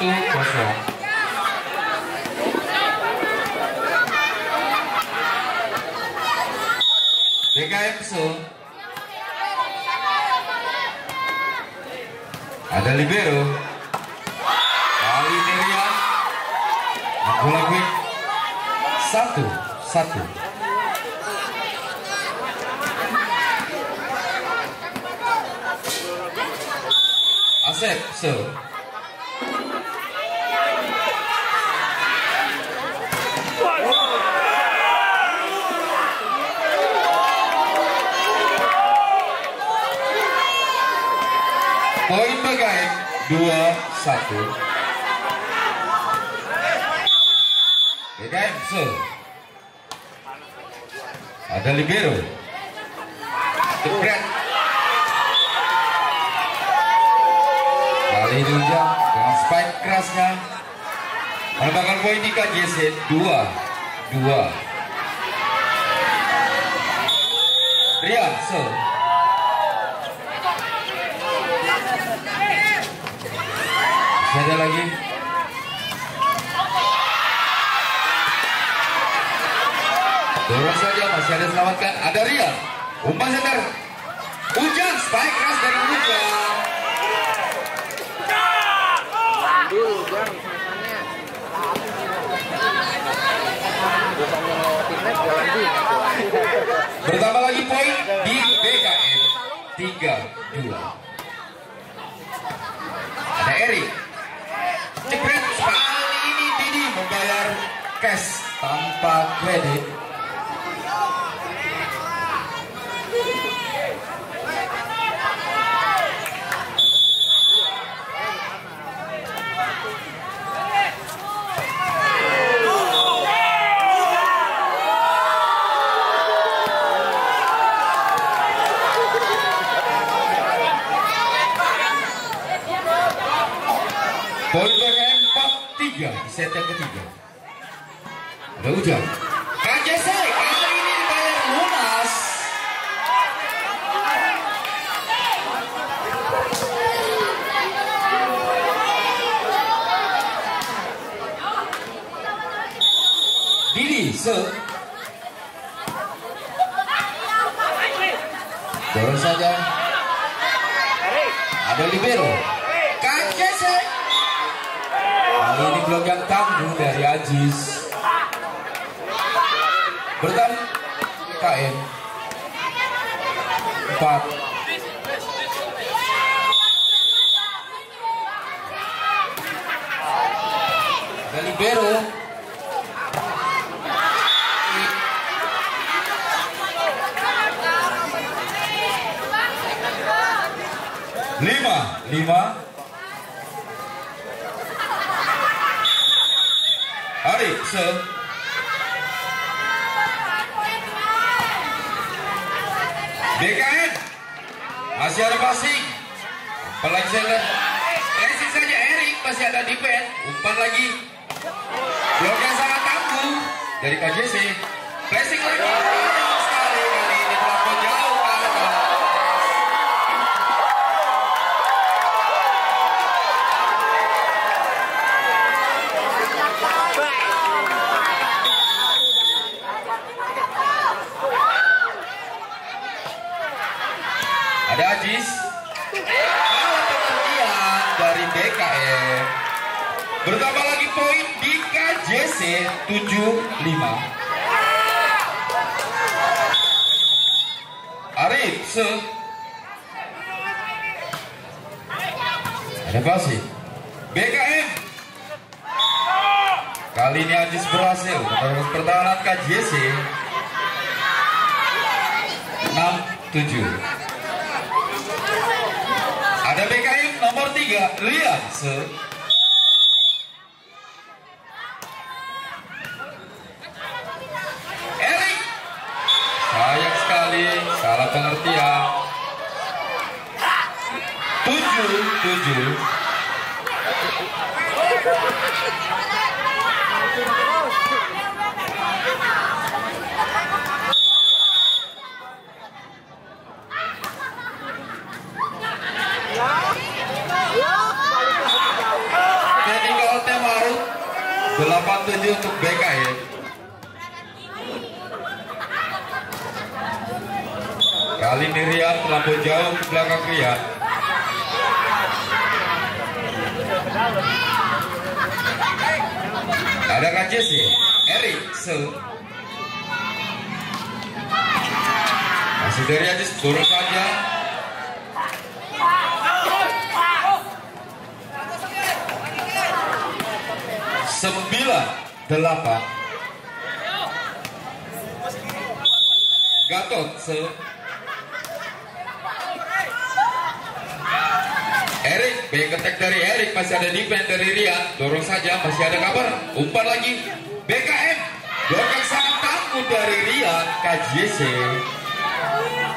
Satu kosong. Se. Ada libero. Kali ini Rian. Bola quick. Satu, satu. Asep, se. Poin BKM dua satu. Se. Ada libero. Jepret. Kali ini Ujang dengan spike kerasnya menambahkan poin di KJC dua dua. ada lagi? Turun saja masih ada selamatkan. Ada Ria. Umpan center. hujan spike keras dari Ujang. Bertambah lagi poin di BKN 3 2 cash tanpa kredit. Poin BKM 4-3 di set yang ketiga. Ada Ujang. KJC kali ini dibayar lunas. Didi se. Dorong saja. Ada libero. KJC. Kali ini blok yang tangguh dari Ajis. Empat. Libero. Lima, lima. Ari, se. BKN masih ada passing. Umpan lagi saya. Passing saja Erik masih ada defense. Umpan lagi. Blok yang sangat tangguh dari KJC. Passing lagi. Jauh sekali kali ini terlalu jauh ke atas. Ada Ajis. Salah pengertian BKM. Bertambah lagi poin di KJC 75. Arif se. Ada pasti. BKM. Kali ini Ajis berhasil menerus pertahanan KJC 67. Ada BKM nomor 3, Rian Se. 87 untuk BKM. Kali ini Rian terlampau jauh ke belakang Rian. Ada kan Jesse, Erik, Se. Masih dari aja turun saja. Sembilan, delapan. Gatot, Se. Erik, baik ketek dari Erik masih ada defense dari Rian, dorong saja masih ada kabar, umpan lagi. BKM, belakang sangat takut dari Rian KJC,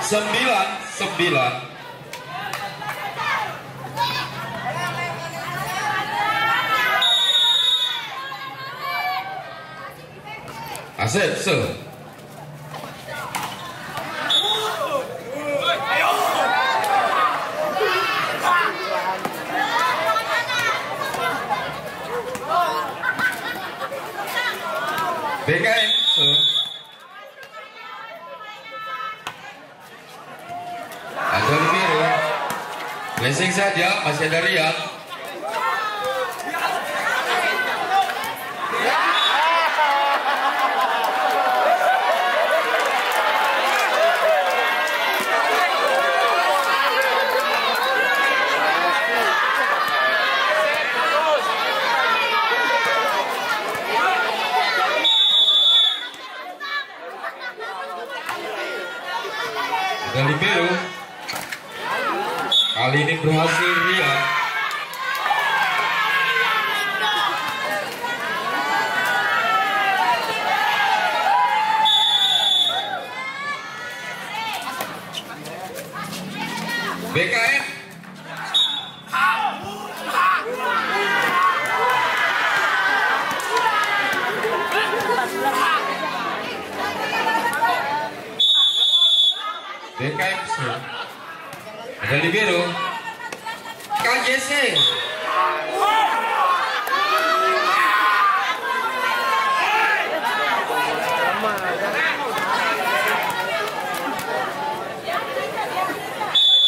sembilan sembilan. Asep, se. BKM, se. Ada biru. Blessing saja, masih ada Rian. Ada libero. Kali ini berhasil Rian. BKM BKM se. Ada libero. KJC. Lemah kan.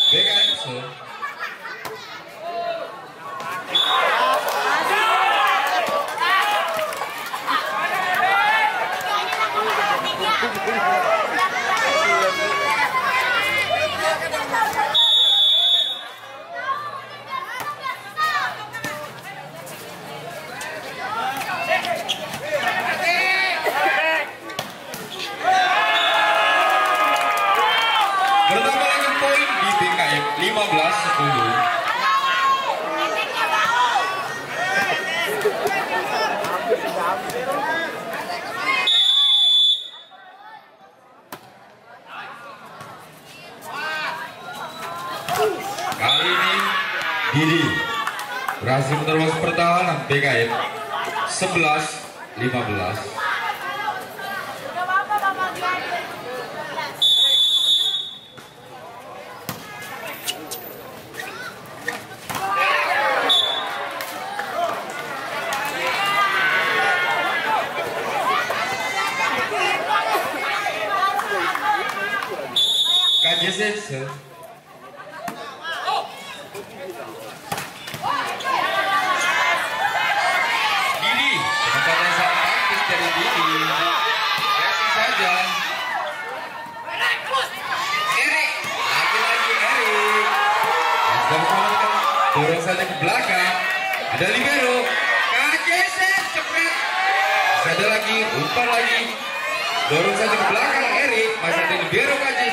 BKM se. Bertambah lagi poin di BKM 15 10. Kali ini Didi berhasil menerobos pertahanan BKM 11 15. KJC se. Didi, penempatan sangat taktis dari Didi. Kasih saja. Erik, lagi-lagi Erik. Asdam Selamatkan, dorong saja ke belakang. Ada libero. KJC cepet. Ada lagi, umpan lagi. Dorong saja ke belakang Erik. Masih ada libero KJC.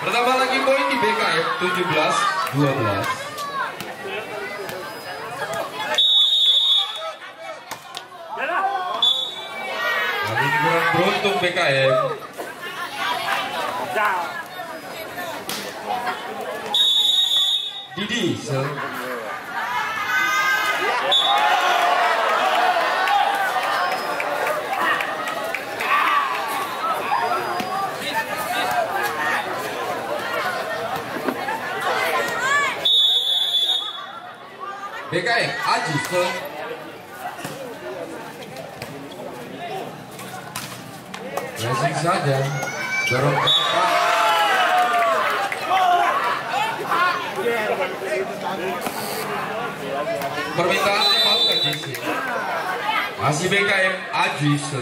Bertambah lagi poin di BKF 17 12. Kali ini kurang beruntung BKM. Didi, so. BKM Aji so. Racing saja. Dorong kakak. Permintaan mau ke. Masih BKM Aji so.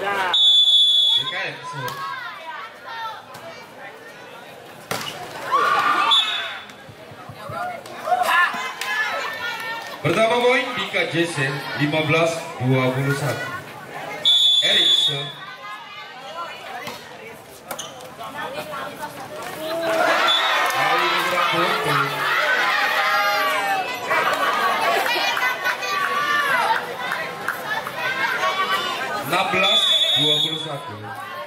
BKM so. Pertama poin KJC 15-21. Erik so. Kali satu.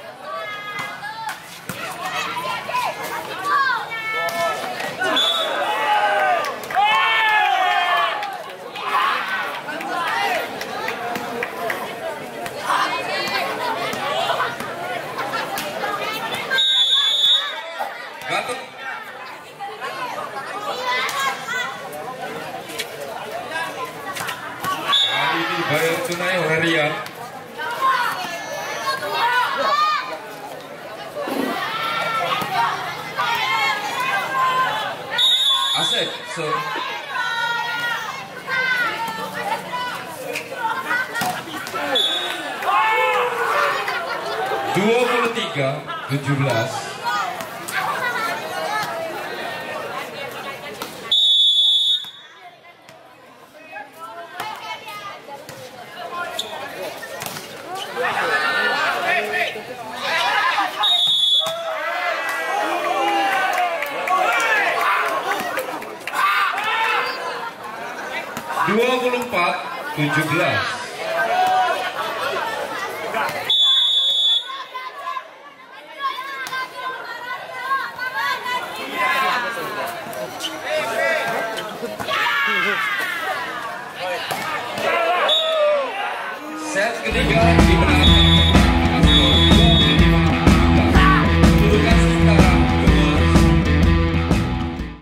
23 17 24 17 You keep an.